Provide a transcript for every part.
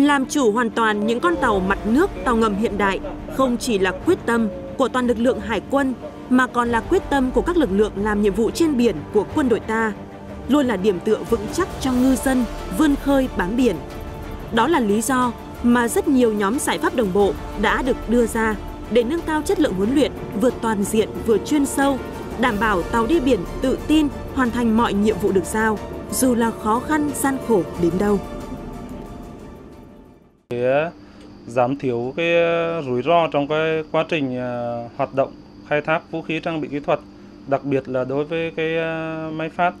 Làm chủ hoàn toàn những con tàu mặt nước, tàu ngầm hiện đại không chỉ là quyết tâm của toàn lực lượng hải quân mà còn là quyết tâm của các lực lượng làm nhiệm vụ trên biển của quân đội ta, luôn là điểm tựa vững chắc cho ngư dân vươn khơi bám biển. Đó là lý do mà rất nhiều nhóm giải pháp đồng bộ đã được đưa ra để nâng cao chất lượng huấn luyện vừa toàn diện vừa chuyên sâu, đảm bảo tàu đi biển tự tin hoàn thành mọi nhiệm vụ được giao, dù là khó khăn gian khổ đến đâu. Để giảm thiểu cái ờ, rủi ro trong cái quá trình ờ, hoạt động khai thác vũ khí trang bị kỹ thuật, đặc biệt là đối với cái ờ, máy phát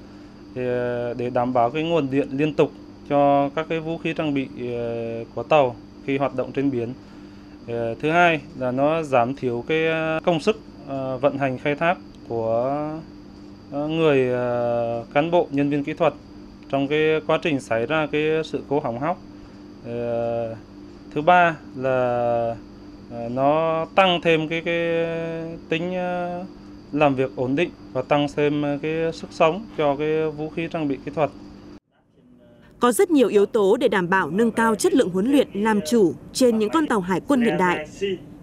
thì để đảm bảo cái nguồn điện liên tục cho các cái vũ khí trang bị của tàu khi hoạt động trên biển. Thứ hai là nó giảm thiểu cái công sức vận hành khai thác của người cán bộ nhân viên kỹ thuật trong cái quá trình xảy ra cái sự cố hỏng hóc thứ ba là ờ, nó tăng thêm cái cái tính ờ, làm việc ổn định và tăng thêm ờ, cái sức sống cho cái vũ khí trang bị kỹ thuật. Có rất nhiều yếu tố để đảm bảo nâng cao chất lượng huấn luyện làm chủ trên những con tàu hải quân hiện đại.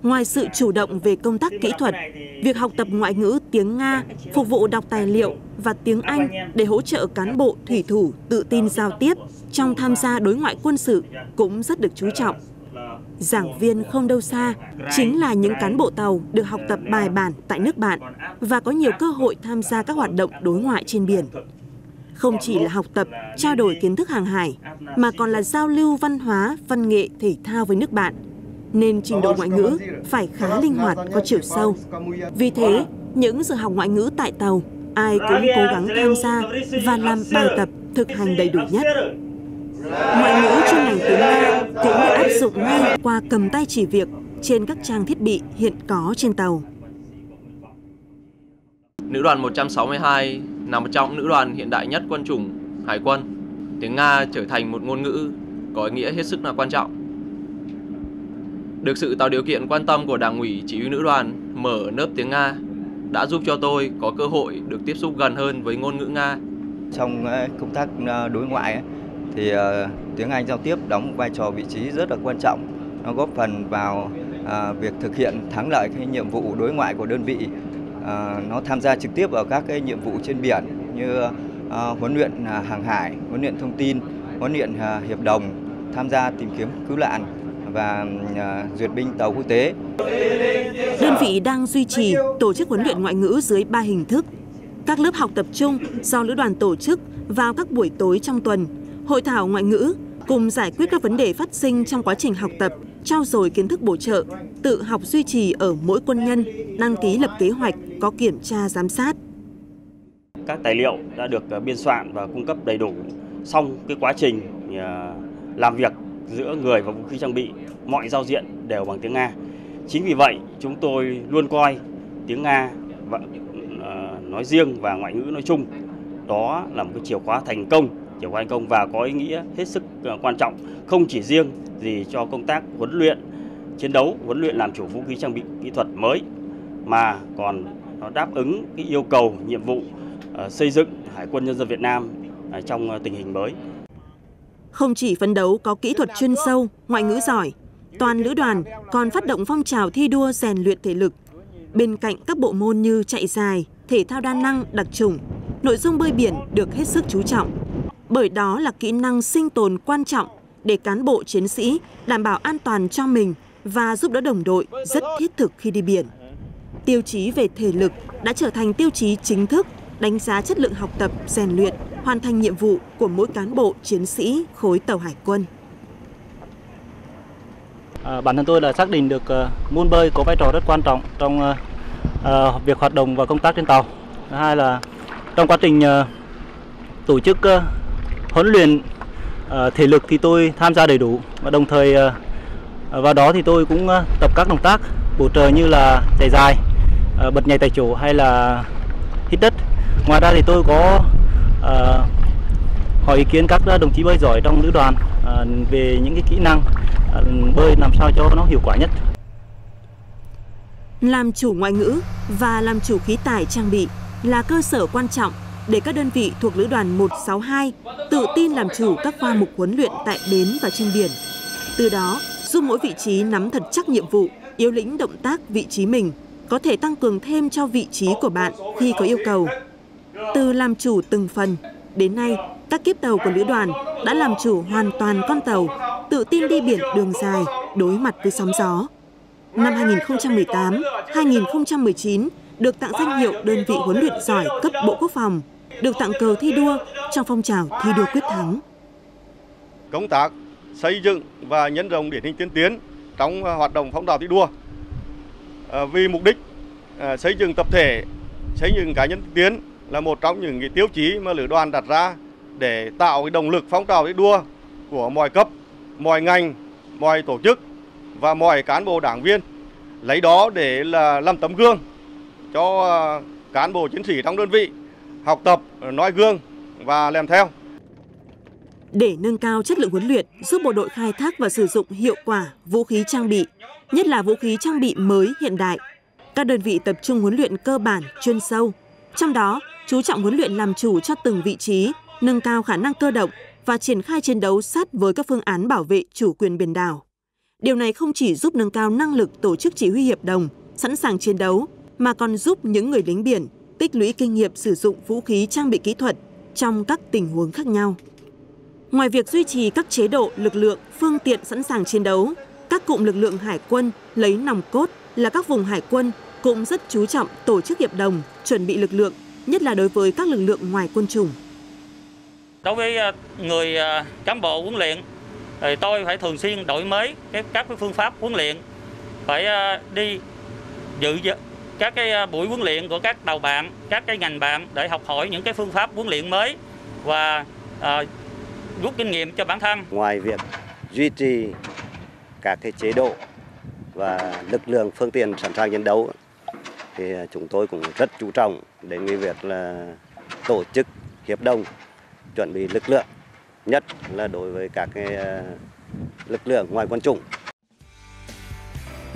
Ngoài sự chủ động về công tác kỹ thuật, việc học tập ngoại ngữ tiếng Nga, phục vụ đọc tài liệu và tiếng Anh để hỗ trợ cán bộ thủy thủ tự tin giao tiếp trong tham gia đối ngoại quân sự cũng rất được chú trọng. Giảng viên không đâu xa chính là những cán bộ tàu được học tập bài bản tại nước bạn và có nhiều cơ hội tham gia các hoạt động đối ngoại trên biển. Không chỉ là học tập, trao đổi kiến thức hàng hải, mà còn là giao lưu văn hóa, văn nghệ, thể thao với nước bạn. Nên trình độ ngoại ngữ phải khá linh hoạt, có chiều sâu. Vì thế, những giờ học ngoại ngữ tại tàu, ai cũng cố gắng tham gia và làm bài tập thực hành đầy đủ nhất. Ngoại ngữ chuyên ngành tiếng Nga cũng được áp dụng ngay qua cầm tay chỉ việc trên các trang thiết bị hiện có trên tàu. Nữ đoàn 162 nằm trong nữ đoàn hiện đại nhất quân chủng Hải quân. Tiếng Nga trở thành một ngôn ngữ có ý nghĩa hết sức là quan trọng. Được sự tạo điều kiện quan tâm của Đảng ủy chỉ huy nữ đoàn mở lớp tiếng Nga đã giúp cho tôi có cơ hội được tiếp xúc gần hơn với ngôn ngữ Nga. Trong ờ, công tác ờ, đối ngoại thì ờ, tiếng Anh giao tiếp đóng vai trò vị trí rất là quan trọng. Nó góp phần vào ờ, việc thực hiện thắng lợi cái nhiệm vụ đối ngoại của đơn vị. Ờ, nó tham gia trực tiếp vào các cái nhiệm vụ trên biển như huấn luyện à, hàng hải, huấn luyện thông tin, huấn luyện à, hiệp đồng, tham gia tìm kiếm cứu nạn và duyệt binh tàu quốc tế. Đơn vị đang duy trì tổ chức huấn luyện ngoại ngữ dưới 3 hình thức. Các lớp học tập trung do lữ đoàn tổ chức vào các buổi tối trong tuần hội thảo ngoại ngữ cùng giải quyết các vấn đề phát sinh trong quá trình học tập, trao dồi kiến thức bổ trợ, tự học duy trì ở mỗi quân nhân, đăng ký lập kế hoạch, có kiểm tra giám sát. Các tài liệu đã được ờ, biên soạn và cung cấp đầy đủ xong cái quá trình ờ, làm việc giữa người và vũ khí trang bị, mọi giao diện đều bằng tiếng Nga. Chính vì vậy, chúng tôi luôn coi tiếng Nga và ờ, nói riêng và ngoại ngữ nói chung đó là một cái chìa khóa thành công chìa quan công và có ý nghĩa hết sức quan trọng không chỉ riêng gì cho công tác huấn luyện chiến đấu huấn luyện làm chủ vũ khí trang bị kỹ thuật mới mà còn nó đáp ứng cái yêu cầu nhiệm vụ ờ, xây dựng hải quân nhân dân Việt Nam ờ, trong tình hình mới. Không chỉ phấn đấu có kỹ thuật chuyên sâu, ngoại ngữ giỏi, toàn lữ đoàn còn phát động phong trào thi đua rèn luyện thể lực. Bên cạnh các bộ môn như chạy dài, thể thao đa năng, đặc trùng, nội dung bơi biển được hết sức chú trọng bởi đó là kỹ năng sinh tồn quan trọng để cán bộ chiến sĩ đảm bảo an toàn cho mình và giúp đỡ đồng đội rất thiết thực khi đi biển. Tiêu chí về thể lực đã trở thành tiêu chí chính thức đánh giá chất lượng học tập, rèn luyện, hoàn thành nhiệm vụ của mỗi cán bộ chiến sĩ khối tàu hải quân. À, bản thân tôi là xác định được uh, môn bơi có vai trò rất quan trọng trong uh, uh, việc hoạt động và công tác trên tàu. Thứ hai là trong quá trình uh, tổ chức uh, huấn luyện uh, thể lực thì tôi tham gia đầy đủ và đồng thời uh, vào đó thì tôi cũng uh, tập các động tác bổ trợ như là chạy dài, uh, bật nhảy tại chỗ hay là hít đất. Ngoài ra thì tôi có uh, hỏi ý kiến các đồng chí bơi giỏi trong lữ đoàn uh, về những cái kỹ năng uh, bơi làm sao cho nó hiệu quả nhất. Làm chủ ngoại ngữ và làm chủ khí tài trang bị là cơ sở quan trọng để các đơn vị thuộc Lữ đoàn 162 tự tin làm chủ các khoa mục huấn luyện tại bến và trên biển. Từ đó, giúp mỗi vị trí nắm thật chắc nhiệm vụ, yếu lĩnh động tác vị trí mình, có thể tăng cường thêm cho vị trí của bạn khi có yêu cầu. Từ làm chủ từng phần, đến nay, các kiếp tàu của lữ đoàn đã làm chủ hoàn toàn con tàu, tự tin đi biển đường dài, đối mặt với sóng gió. Năm 2018, 2019 được tặng danh hiệu đơn vị huấn luyện giỏi cấp Bộ Quốc phòng, được tặng cờ thi đua trong phong trào thi đua quyết thắng. Công tác xây dựng và nhân rộng điển hình tiên tiến trong à, hoạt động phong trào thi đua à, vì mục đích à, xây dựng tập thể, xây dựng cá nhân tiến là một trong những cái tiêu chí mà lữ đoàn đặt ra để tạo cái động lực phong trào thi đua của mọi cấp, mọi ngành, mọi tổ chức và mọi cán bộ đảng viên lấy đó để là làm tấm gương cho cán bộ chiến sĩ trong đơn vị học tập, nói gương và làm theo. Để nâng cao chất lượng huấn luyện, giúp bộ đội khai thác và sử dụng hiệu quả vũ khí trang bị, nhất là vũ khí trang bị mới hiện đại. Các đơn vị tập trung huấn luyện cơ bản, chuyên sâu. Trong đó, chú trọng huấn luyện làm chủ cho từng vị trí, nâng cao khả năng cơ động và triển khai chiến đấu sát với các phương án bảo vệ chủ quyền biển đảo. Điều này không chỉ giúp nâng cao năng lực tổ chức chỉ huy hiệp đồng, sẵn sàng chiến đấu, mà còn giúp những người lính biển tích lũy kinh nghiệm sử dụng vũ khí trang bị kỹ thuật trong các tình huống khác nhau. Ngoài việc duy trì các chế độ, lực lượng, phương tiện sẵn sàng chiến đấu, các cụm lực lượng hải quân lấy nòng cốt là các vùng hải quân cũng rất chú trọng tổ chức hiệp đồng, chuẩn bị lực lượng, nhất là đối với các lực lượng ngoài quân chủng. Đối với ờ, người ờ, cán bộ huấn luyện thì tôi phải thường xuyên đổi mới các phương pháp huấn luyện, phải ờ, đi dự các cái à, buổi huấn luyện của các đầu bạn, các cái ngành bạn để học hỏi những cái phương pháp huấn luyện mới và à, rút kinh nghiệm cho bản thân. Ngoài việc duy trì các cái chế độ và lực lượng phương tiện sẵn sàng chiến đấu thì chúng tôi cũng rất chú trọng đến cái việc là tổ chức hiệp đồng chuẩn bị lực lượng nhất là đối với các cái à, lực lượng ngoài quân chủng.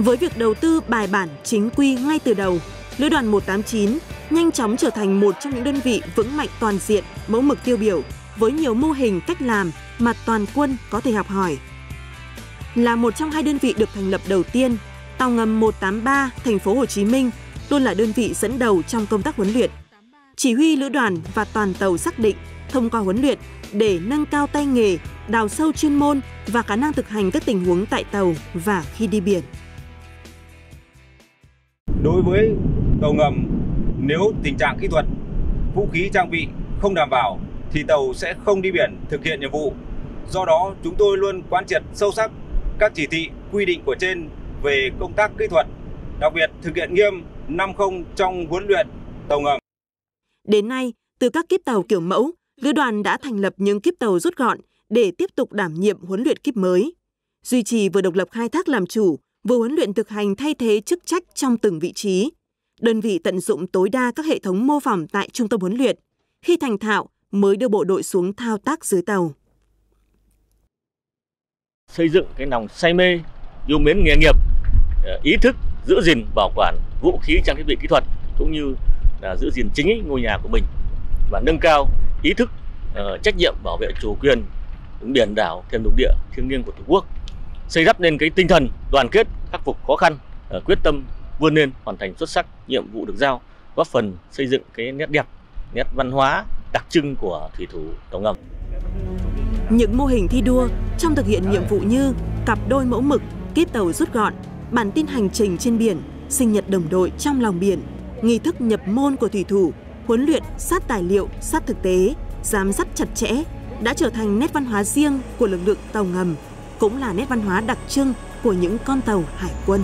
Với việc đầu tư bài bản chính quy ngay từ đầu, Lữ đoàn 189 nhanh chóng trở thành một trong những đơn vị vững mạnh toàn diện, mẫu mực tiêu biểu với nhiều mô hình cách làm mà toàn quân có thể học hỏi. Là một trong hai đơn vị được thành lập đầu tiên, tàu ngầm 183 thành phố Hồ Chí Minh luôn là đơn vị dẫn đầu trong công tác huấn luyện. Chỉ huy lữ đoàn và toàn tàu xác định thông qua huấn luyện để nâng cao tay nghề, đào sâu chuyên môn và khả năng thực hành các tình huống tại tàu và khi đi biển. Đối với tàu ngầm, nếu tình trạng kỹ thuật, vũ khí trang bị không đảm bảo thì tàu sẽ không đi biển thực hiện nhiệm vụ. Do đó, chúng tôi luôn quán triệt sâu sắc các chỉ thị, quy định của trên về công tác kỹ thuật, đặc biệt thực hiện nghiêm 50 trong huấn luyện tàu ngầm. Đến nay, từ các kiếp tàu kiểu mẫu, lữ đoàn đã thành lập những kiếp tàu rút gọn để tiếp tục đảm nhiệm huấn luyện kiếp mới. Duy trì vừa độc lập khai thác làm chủ, vừa huấn luyện thực hành thay thế chức trách trong từng vị trí. Đơn vị tận dụng tối đa các hệ thống mô phỏng tại trung tâm huấn luyện. Khi thành thạo, mới đưa bộ đội xuống thao tác dưới tàu. Xây dựng cái lòng say mê, yêu mến nghề nghiệp, ờ, ý thức giữ gìn bảo quản vũ khí trang thiết bị kỹ thuật cũng như là giữ gìn chính ngôi nhà của mình và nâng cao ý thức ờ, trách nhiệm bảo vệ chủ quyền biển đảo thêm lục địa thiêng liêng của tổ quốc xây đắp nên cái tinh thần đoàn kết khắc phục khó khăn ờ, quyết tâm vươn lên hoàn thành xuất sắc nhiệm vụ được giao góp phần xây dựng cái nét đẹp nét văn hóa đặc trưng của thủy thủ tàu ngầm. Những mô hình thi đua trong thực hiện nhiệm vụ như cặp đôi mẫu mực, kiếp tàu rút gọn, bản tin hành trình trên biển, sinh nhật đồng đội trong lòng biển, nghi thức nhập môn của thủy thủ, huấn luyện sát tài liệu, sát thực tế, giám sát chặt chẽ đã trở thành nét văn hóa riêng của lực lượng tàu ngầm, cũng là nét văn hóa đặc trưng của những con tàu hải quân.